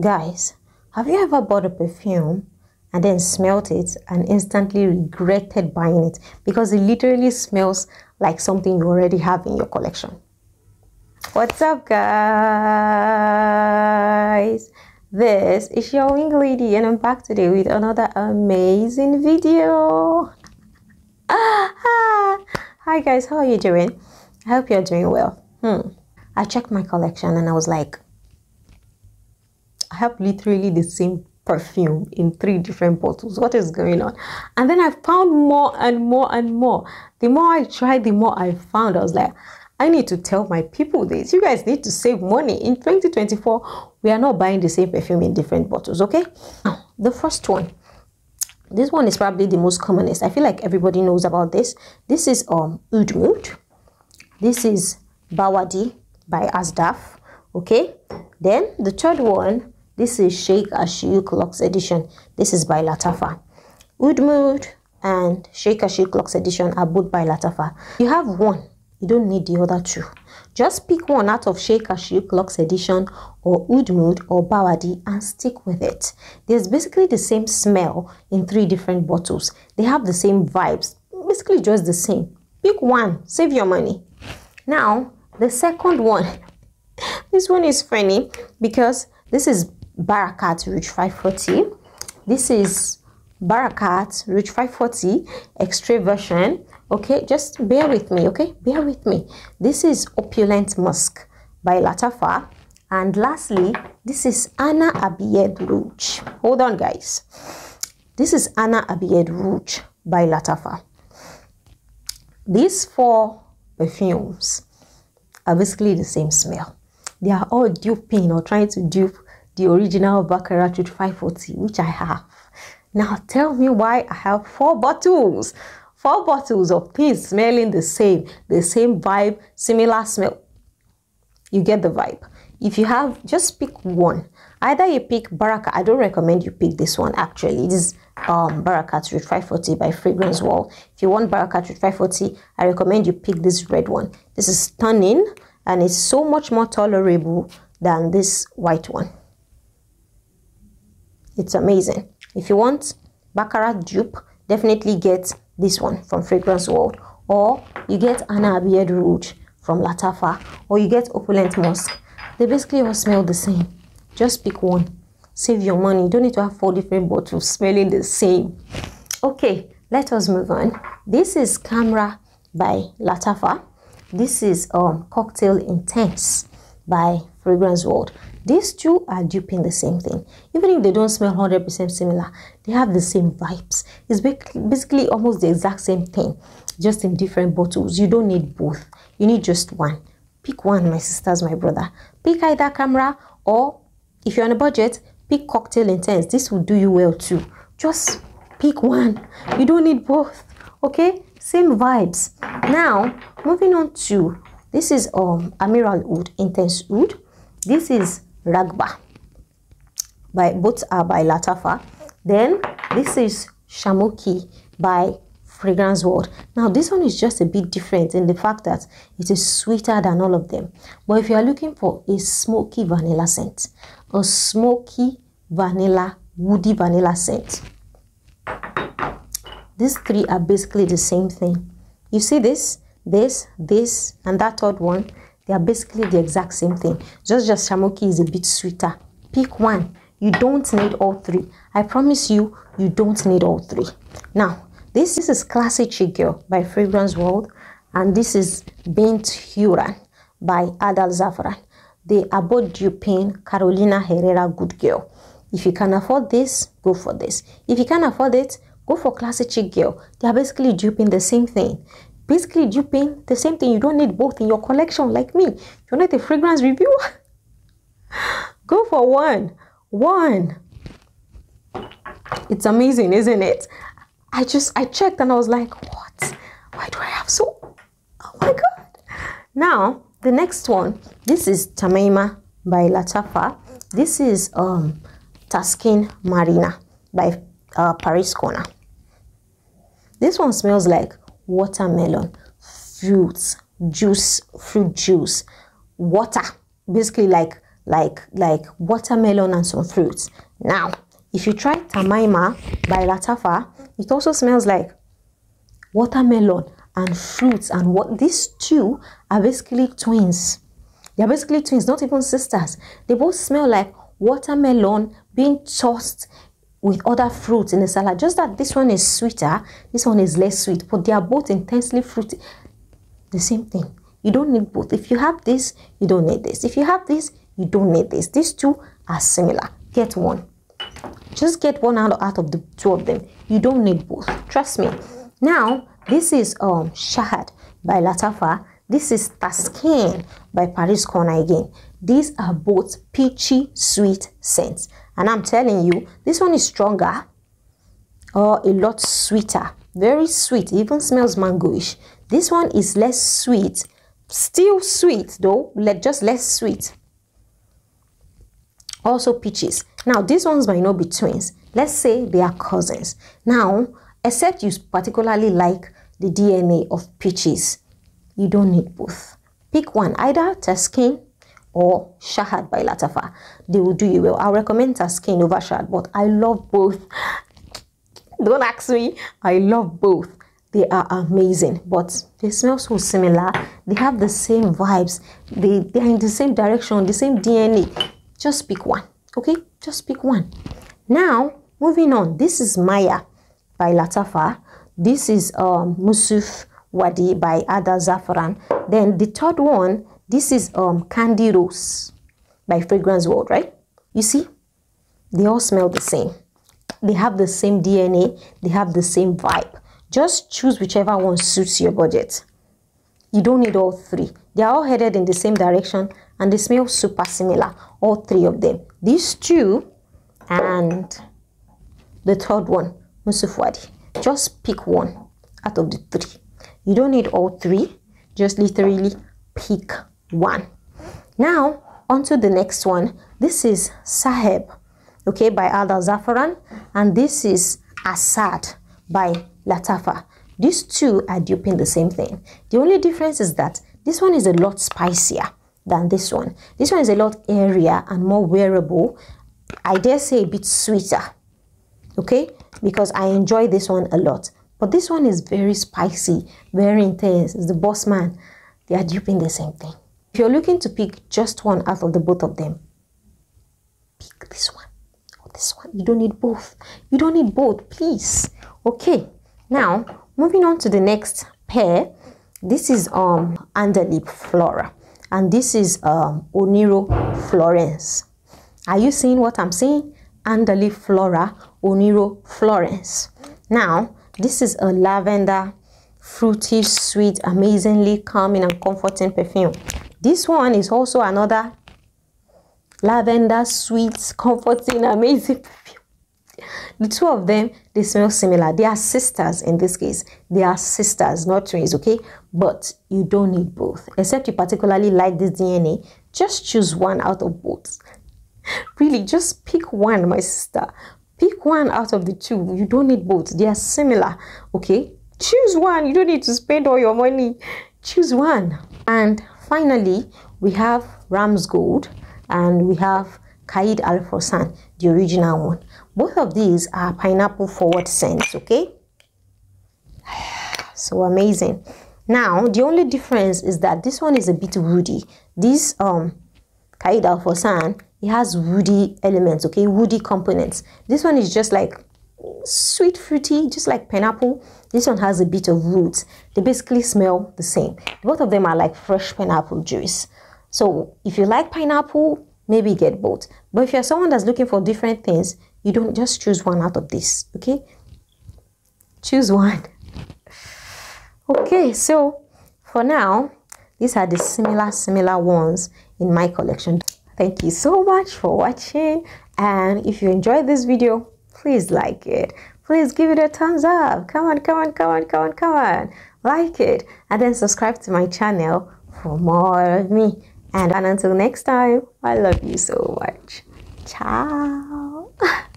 Guys, have you ever bought a perfume and then smelt it and instantly regretted buying it because it literally smells like something you already have in your collection? What's up, guys? This is your Winglady, and I'm back today with another amazing video. Hi, guys, how are you doing? I hope you're doing well. Hmm. I checked my collection and I was like, I have literally the same perfume in three different bottles. What is going on? And then I found more and more and more. The more I tried, the more I found. I was like, I need to tell my people this. You guys need to save money. In 2024, we are not buying the same perfume in different bottles, okay? Now, the first one. This one is probably the most commonest. I feel like everybody knows about this. This is um Mood. This is Bawadi by Asdaaf, okay? Then the third one this is Sheikh Ashik Lux Edition. This is by Lattafa. Oud Mood and Sheikh Ashik Lux Edition are both by Lattafa. You have one. You don't need the other two. Just pick one out of Sheikh Ashik Lux Edition or Oud Mood or Bawadi and stick with it. There's basically the same smell in three different bottles. They have the same vibes. Basically just the same. Pick one. Save your money. Now, the second one. this one is funny because this is Barakkat Rouge 540. This is Barakkat Rouge 540 extra version. Okay, just bear with me, okay? Bear with me. This is Opulent Musk by Lattafa. And lastly, this is Ana Abiyedh Rouge. Hold on, guys. This is Ana Abiyedh Rouge by Lattafa. These four perfumes are basically the same smell. They are all duping or trying to dupe the original Baccarat 540, which I have. Now tell me why I have four bottles. Four bottles of things smelling the same, the same vibe, similar smell. You get the vibe. If you have, just pick one. Either you pick Baraka. I don't recommend you pick this one actually. This is um, Barakkat 540 by Fragrance World. If you want Barakkat 540, I recommend you pick this red one. This is stunning and it's so much more tolerable than this white one. It's amazing. If you want Baccarat dupe, definitely get this one from Fragrance World. Or you get Ana Abiyedh Rouge from Lattafa. Or you get Opulent Musk. They basically all smell the same. Just pick one. Save your money. You don't need to have four different bottles smelling the same. Okay, let us move on. This is Khamrah by Lattafa. This is um, Cocktail Intense by Fragrance World. These two are duping the same thing. Even if they don't smell 100% similar, they have the same vibes. It's basically almost the exact same thing, just in different bottles. You don't need both. You need just one. Pick one, my sisters, my brother. Pick either Khamrah or if you're on a budget, pick Cocktail Intense. This will do you well too. Just pick one. You don't need both. Okay? Same vibes. Now, moving on to this is um Ameer Al Oud, Intense Oud. This is Raghba by both are by Lattafa. Then this is Shamokhi by Fragrance World. Now this one is just a bit different in the fact that it is sweeter than all of them. But if you are looking for a smoky vanilla scent, a smoky vanilla, woody vanilla scent, these three are basically the same thing. You see this, this, this, and that third one, they are basically the exact same thing. Just just Shamokhi is a bit sweeter. Pick one. You don't need all three. I promise you, you don't need all three. Now, this, this is Classic Chic Girl by Fragrance World. And this is Bint Hooran by Ard Al Zaafaran. They are both duping Carolina Herrera Good Girl. If you can afford this, go for this. If you can't afford it, go for Classic Chic Girl. They are basically duping the same thing basically duping the same thing. You don't need both in your collection like me. You need a fragrance review? Go for one. One. It's amazing, isn't it? I just, I checked and I was like, what? Why do I have so? Oh my God. Now, the next one, this is Tamima by Lattafa. This is um, Taskeen Marina by uh, Paris Corner. This one smells like watermelon, fruits, juice, fruit juice, water, basically like like like watermelon and some fruits. Now, if you try Tamima by Lattafa, it also smells like watermelon and fruits and what these two are basically twins. They're basically twins, not even sisters. They both smell like watermelon being tossed with other fruits in the salad. Just that this one is sweeter, this one is less sweet, but they are both intensely fruity. The same thing. You don't need both. If you have this, you don't need this. If you have this, you don't need this. These two are similar. Get one. Just get one out, out of the two of them. You don't need both. Trust me. Now, this is um Shahd by Lattafa. This is Taskeen by Paris Corner again. These are both peachy sweet scents. And I'm telling you, this one is stronger or a lot sweeter. Very sweet. Even smells mangoish. This one is less sweet. Still sweet though, just less sweet. Also peaches. Now, these ones might not be twins. Let's say they are cousins. Now, except you particularly like the DNA of peaches, you don't need both. Pick one, either Taskeen or Shahd by Lattafa. They will do you well. I recommend Taskeen over Shahd, but I love both. Don't ask me. I love both. They are amazing, but they smell so similar. They have the same vibes. They, they are in the same direction, the same DNA. Just pick one, okay? Just pick one. Now, moving on. This is Mayar by Lattafa. This is um, Mousuf Wardi by Ada Zafran. Then the third one this is um, Candy Rose by Fragrance World, right? You see, they all smell the same. They have the same DNA. They have the same vibe. Just choose whichever one suits your budget. You don't need all three. They are all headed in the same direction and they smell super similar, all three of them. These two and the third one, Mousuf Wardi. Just pick one out of the three. You don't need all three. Just literally pick one. Now, onto the next one. This is Saheb, okay, by Ard Al Zaafaran, and this is Asad by Lattafa. These two are duping the same thing. The only difference is that this one is a lot spicier than this one. This one is a lot airier and more wearable. I dare say a bit sweeter, okay, because I enjoy this one a lot. But this one is very spicy, very intense. It's the boss man. They are duping the same thing. If you're looking to pick just one out of the both of them, pick this one or this one. You don't need both. You don't need both, please. Okay, now moving on to the next pair. This is um Andaleeb Flora and this is um Oniro Florence. Are you seeing what I'm saying? Andaleeb Flora, Oniro Florence. Now, this is a lavender, fruity, sweet, amazingly calming and comforting perfume. This one is also another lavender, sweet, comforting, amazing perfume. The two of them, they smell similar. They are sisters in this case. They are sisters, not twins, okay? But you don't need both. Except you particularly like this DNA, just choose one out of both. Really, just pick one, my sister. Pick one out of the two. You don't need both. They are similar, okay? Choose one. You don't need to spend all your money. Choose one. And finally, we have Ramz Gold and we have Qaed Al Fursan, the original one. Both of these are pineapple forward scents, okay? So amazing. Now, the only difference is that this one is a bit woody. This um Qaed Al Fursan, it has woody elements, okay? Woody components. This one is just like sweet fruity, just like pineapple. This one has a bit of roots. They basically smell the same. Both of them are like fresh pineapple juice. So if you like pineapple, maybe get both. But if you're someone that's looking for different things, you don't just choose one out of this, okay? Choose one. Okay, so for now, these are the similar, similar ones in my collection. Thank you so much for watching. And if you enjoyed this video, please like it. Please give it a thumbs up. Come on, come on, come on, come on, come on. Like it. And then subscribe to my channel for more of me. And, and until next time, I love you so much. Ciao.